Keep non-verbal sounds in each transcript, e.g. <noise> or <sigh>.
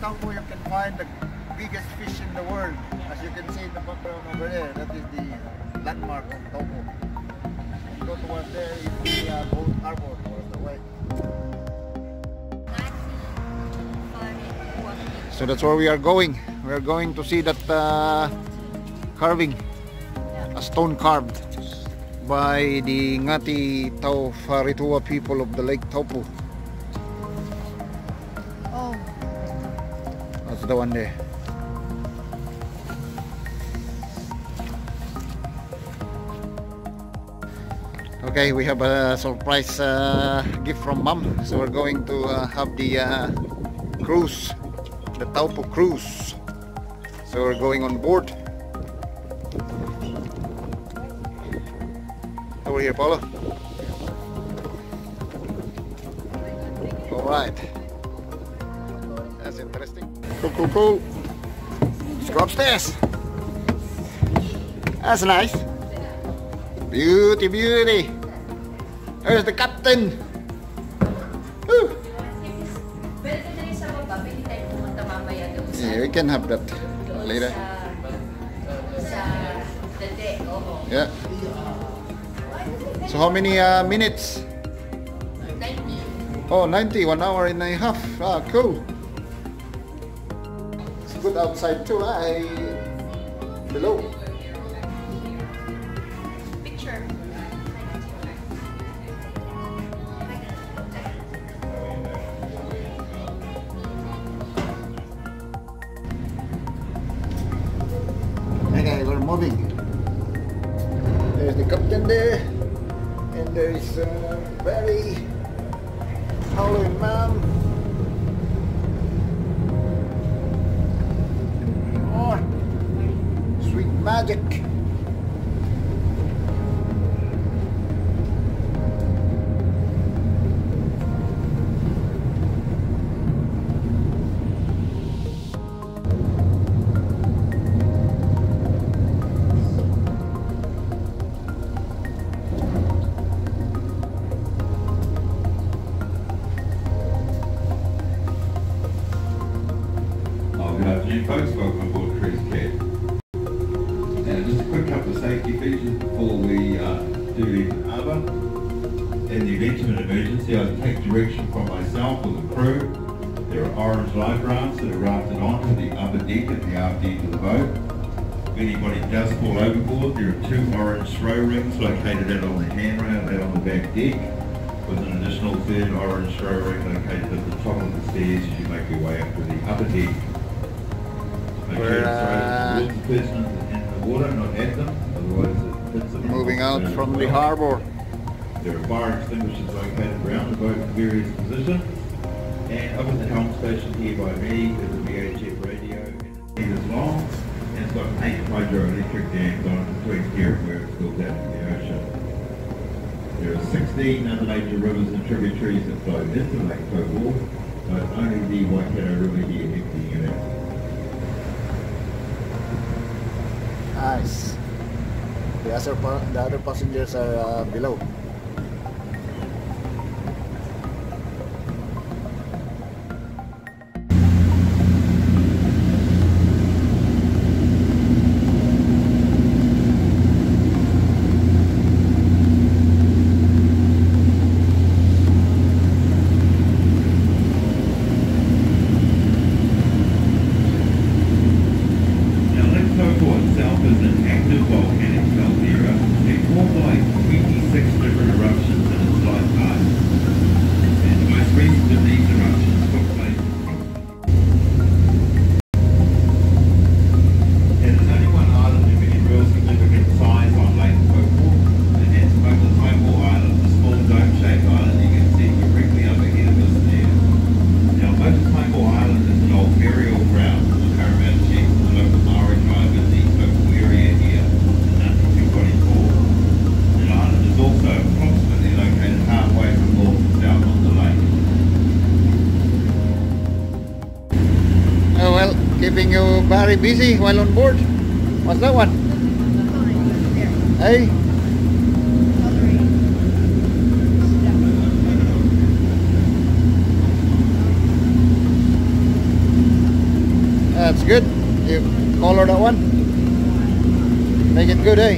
Taupo you can find the biggest fish in the world. As you can see in the background over there, that is the landmark of Taupo. Go towards there, the uh, boat harbor towards the way. So that's where we are going. We are going to see that uh, carving, a stone carved by the Ngati Tau Faritua people of the Lake Taupo. One there. Okay, we have a surprise uh, gift from mom. So we're going to uh, have the uh, cruise, the Taupo cruise. So we're going on board. Over here, Paulo. All right. Cool, cool, cool. Let's go upstairs. That's nice. Beauty, beauty. There's the captain. Woo. Pwede ka rin sa baba, pwede tayo pumunta mamaya doon sa, Yeah, we can have that later. sa, sa the deck, oo. Yeah. So how many uh, minutes? 90. Oh, 90, one hour and a half. Ah, cool. It's good outside too, eh, below. Picture. Okay, we're moving. There's the captain there, and there is uh, very howling man. Magic. Oh, good folks. Welcome aboard Cruise Cat. Life rafts that are rafted onto the upper deck at the aft end of the boat. If anybody does fall overboard, there are two orange throw rings located out on the handrail out on the back deck, with an additional third orange throw ring located at the top of the stairs as you make your way up to the upper deck. Make sure We're, throw the person in the water, not at them, otherwise it hits them. Moving out from the harbor. There are fire extinguishers located around the boat in various positions. And up at the helm station here by me is a VHF radio. Is long and it's got eight hydroelectric dams on it between here and where it spills out into the ocean. There are 16 other major rivers and tributaries that flow into Lake Taupo, but only the Waikato River here emptying it out. Nice. The other, the other passengers are uh, below. Very busy while on board. What's that one? Hey? that's good. You color that one. Make it good, eh?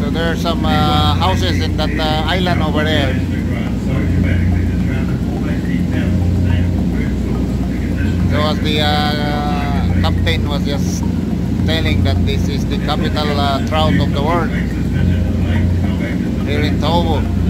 So there are some uh, houses in that uh, island over there. As the uh, captain was just telling that this is the capital uh, trout of the world here in Taupo.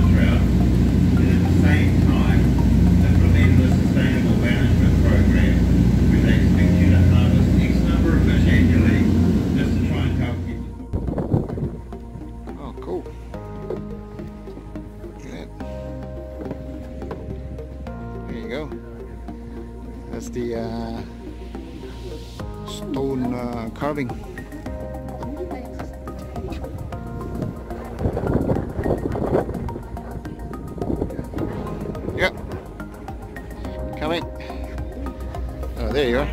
There you are.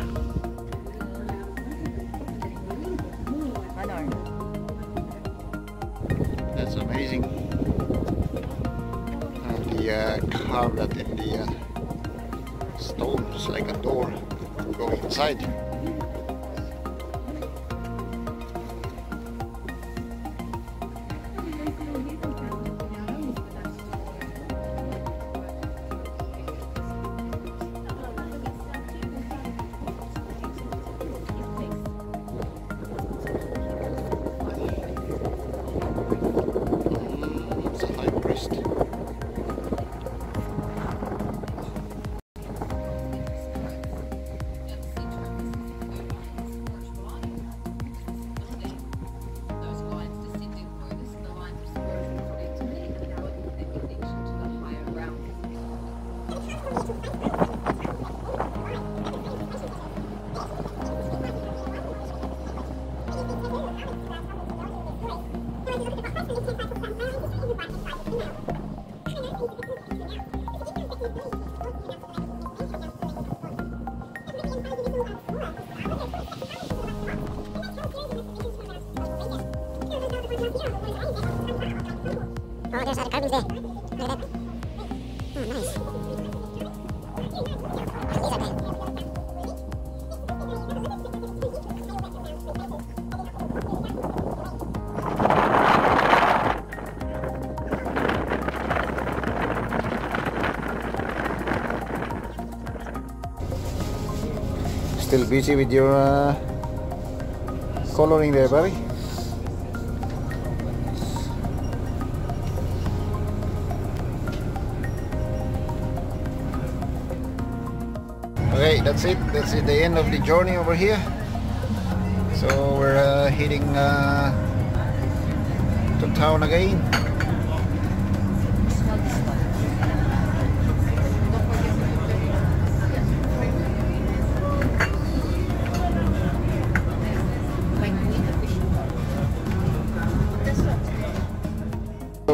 That's amazing. And the uh, carved that in the uh, stone, just like a door Go inside. Oh, there's other carvings there. Still busy with your uh, coloring there, Barry? Okay, that's it. That's it, the end of the journey over here. So we're uh, heading uh, to town again.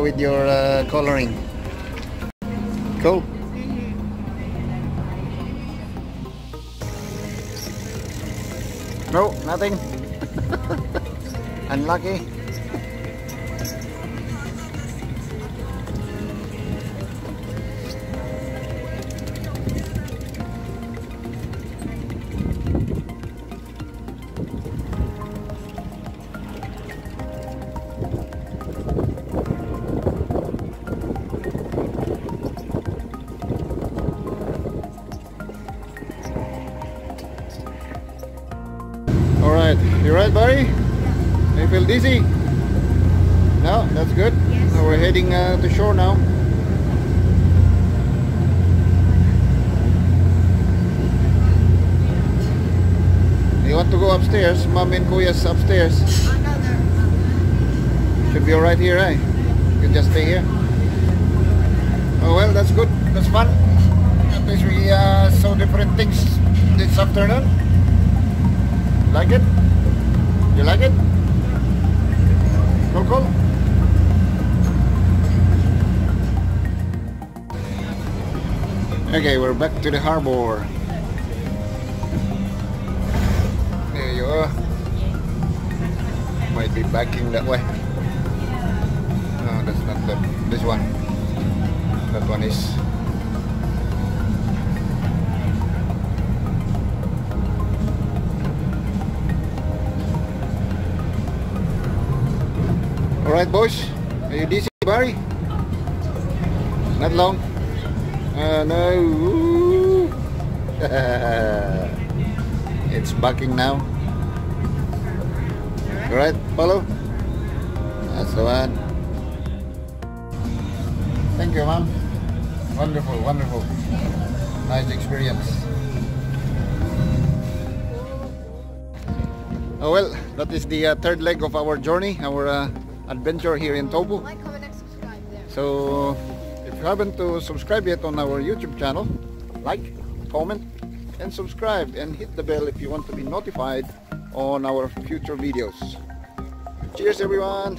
With your uh, coloring. Cool. No, nothing. <laughs> Unlucky. Right, you right, Barry? You feel dizzy? No, that's good. So we're heading uh, to shore now. You want to go upstairs? Mom and Kuya's upstairs. Should be alright here, eh? You can just stay here. Oh well, that's good. That's fun. At least we uh, saw different things this afternoon. Like it? You like it? Cool. Okay, we're back to the harbor. There you are. Might be backing that way. No, that's not the, this one. that one is. Alright boys, are you dizzy Barry? Not long? Uh, no. <laughs> It's bucking now. Alright, follow. That's the one. Thank you, ma'am. Wonderful, wonderful. Nice experience. Oh well, that is the uh, third leg of our journey, our uh, adventure here in Taupo. Like, comment, and subscribe there. So, if you haven't uh, to subscribe yet on our YouTube channel, like, comment, and subscribe, and hit the bell if you want to be notified on our future videos. Cheers, everyone!